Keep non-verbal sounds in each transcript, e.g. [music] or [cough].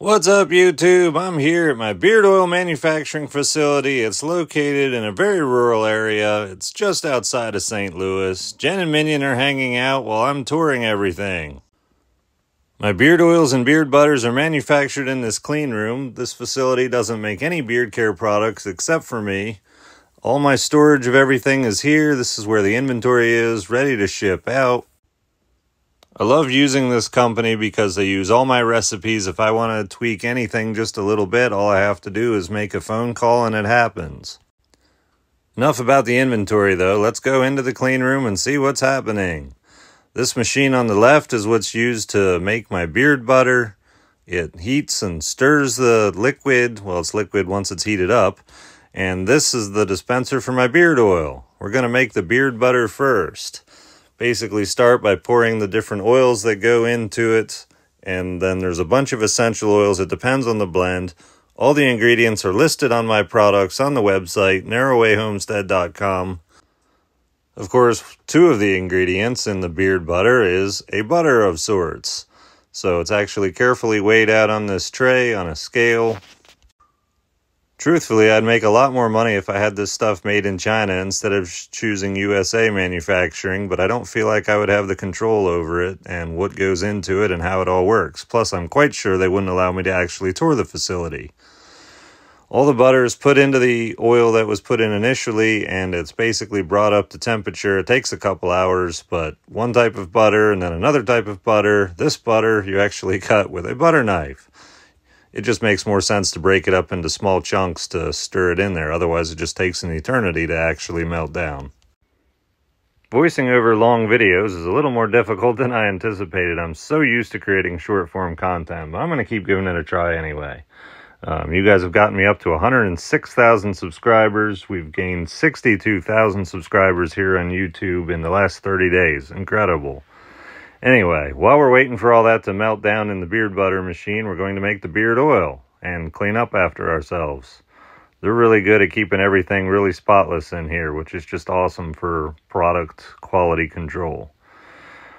What's up, YouTube? I'm here at my beard oil manufacturing facility. It's located in a very rural area. It's just outside of St. Louis. Jen and Minion are hanging out while I'm touring everything. My beard oils and beard butters are manufactured in this clean room. This facility doesn't make any beard care products except for me. All my storage of everything is here. This is where the inventory is, ready to ship out. I love using this company because they use all my recipes. If I want to tweak anything just a little bit, all I have to do is make a phone call and it happens. Enough about the inventory though. Let's go into the clean room and see what's happening. This machine on the left is what's used to make my beard butter. It heats and stirs the liquid. Well, it's liquid once it's heated up. And this is the dispenser for my beard oil. We're going to make the beard butter first basically start by pouring the different oils that go into it. And then there's a bunch of essential oils. It depends on the blend. All the ingredients are listed on my products on the website, narrowayhomestead.com. Of course, two of the ingredients in the beard butter is a butter of sorts. So it's actually carefully weighed out on this tray on a scale Truthfully, I'd make a lot more money if I had this stuff made in China instead of choosing USA manufacturing, but I don't feel like I would have the control over it and what goes into it and how it all works. Plus, I'm quite sure they wouldn't allow me to actually tour the facility. All the butter is put into the oil that was put in initially, and it's basically brought up to temperature. It takes a couple hours, but one type of butter and then another type of butter. This butter you actually [laughs] cut with a butter knife it just makes more sense to break it up into small chunks to stir it in there. Otherwise, it just takes an eternity to actually melt down. Voicing over long videos is a little more difficult than I anticipated. I'm so used to creating short form content, but I'm going to keep giving it a try anyway. Um, you guys have gotten me up to 106,000 subscribers. We've gained 62,000 subscribers here on YouTube in the last 30 days. Incredible. Anyway, while we're waiting for all that to melt down in the beard butter machine, we're going to make the beard oil and clean up after ourselves. They're really good at keeping everything really spotless in here, which is just awesome for product quality control.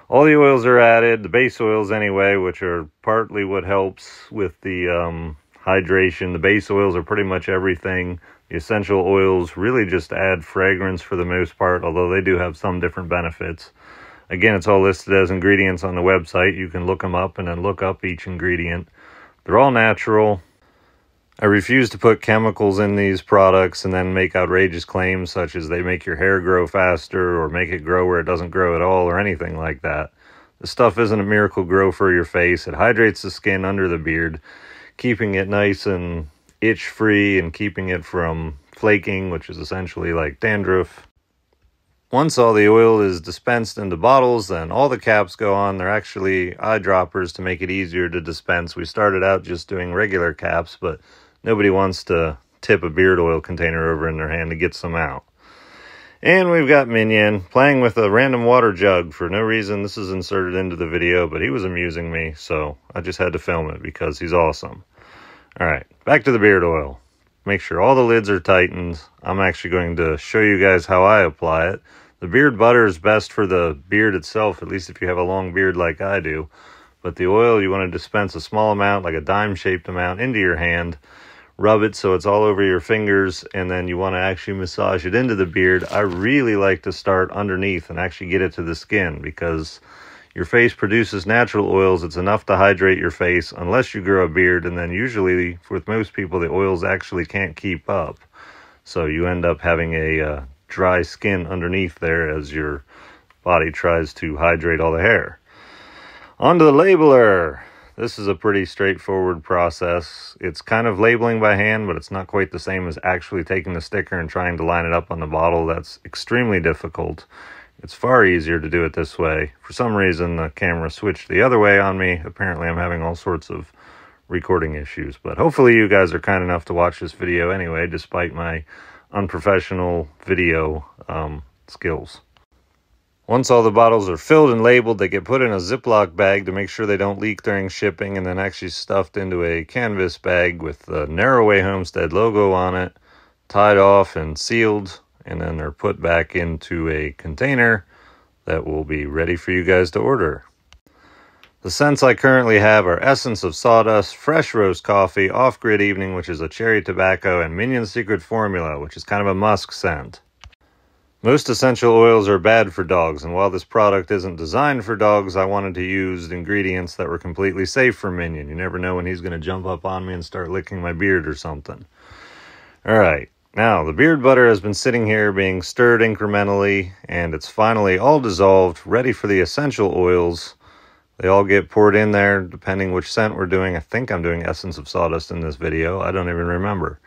All the oils are added, the base oils anyway, which are partly what helps with the um, hydration. The base oils are pretty much everything. The essential oils really just add fragrance for the most part, although they do have some different benefits. Again, it's all listed as ingredients on the website. You can look them up and then look up each ingredient. They're all natural. I refuse to put chemicals in these products and then make outrageous claims such as they make your hair grow faster or make it grow where it doesn't grow at all or anything like that. This stuff isn't a miracle grow for your face. It hydrates the skin under the beard, keeping it nice and itch free and keeping it from flaking, which is essentially like dandruff. Once all the oil is dispensed into bottles, then all the caps go on. They're actually eyedroppers to make it easier to dispense. We started out just doing regular caps, but nobody wants to tip a beard oil container over in their hand to get some out. And we've got Minion playing with a random water jug for no reason. This is inserted into the video, but he was amusing me, so I just had to film it because he's awesome. All right, back to the beard oil. Make sure all the lids are tightened. I'm actually going to show you guys how I apply it. The beard butter is best for the beard itself, at least if you have a long beard like I do. But the oil, you want to dispense a small amount, like a dime-shaped amount, into your hand. Rub it so it's all over your fingers, and then you want to actually massage it into the beard. I really like to start underneath and actually get it to the skin because your face produces natural oils. It's enough to hydrate your face unless you grow a beard, and then usually, with most people, the oils actually can't keep up. So you end up having a uh, dry skin underneath there as your body tries to hydrate all the hair. Onto the labeler. This is a pretty straightforward process. It's kind of labeling by hand, but it's not quite the same as actually taking the sticker and trying to line it up on the bottle. That's extremely difficult. It's far easier to do it this way. For some reason, the camera switched the other way on me. Apparently, I'm having all sorts of recording issues, but hopefully you guys are kind enough to watch this video anyway, despite my unprofessional video um, skills. Once all the bottles are filled and labeled, they get put in a Ziploc bag to make sure they don't leak during shipping and then actually stuffed into a canvas bag with the Narroway Homestead logo on it, tied off and sealed, and then they're put back into a container that will be ready for you guys to order. The scents I currently have are Essence of Sawdust, Fresh Roast Coffee, Off Grid Evening, which is a cherry tobacco, and Minion Secret Formula, which is kind of a musk scent. Most essential oils are bad for dogs, and while this product isn't designed for dogs, I wanted to use ingredients that were completely safe for Minion. You never know when he's going to jump up on me and start licking my beard or something. All right, now the beard butter has been sitting here being stirred incrementally, and it's finally all dissolved, ready for the essential oils. They all get poured in there depending which scent we're doing. I think I'm doing Essence of Sawdust in this video. I don't even remember.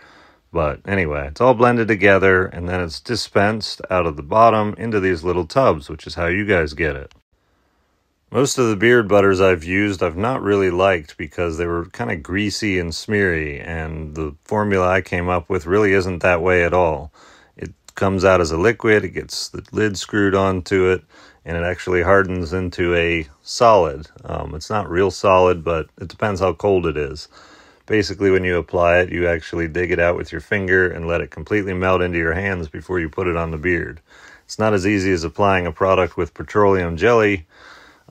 But anyway, it's all blended together and then it's dispensed out of the bottom into these little tubs, which is how you guys get it. Most of the beard butters I've used I've not really liked because they were kind of greasy and smeary, and the formula I came up with really isn't that way at all. It comes out as a liquid, it gets the lid screwed onto it, and it actually hardens into a solid. Um, it's not real solid, but it depends how cold it is. Basically, when you apply it, you actually dig it out with your finger and let it completely melt into your hands before you put it on the beard. It's not as easy as applying a product with petroleum jelly,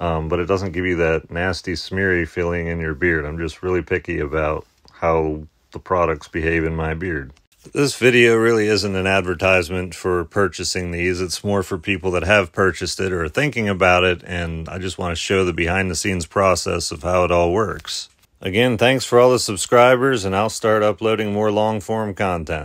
um, but it doesn't give you that nasty, smeary feeling in your beard. I'm just really picky about how the products behave in my beard. This video really isn't an advertisement for purchasing these. It's more for people that have purchased it or are thinking about it, and I just want to show the behind the scenes process of how it all works. Again, thanks for all the subscribers, and I'll start uploading more long form content.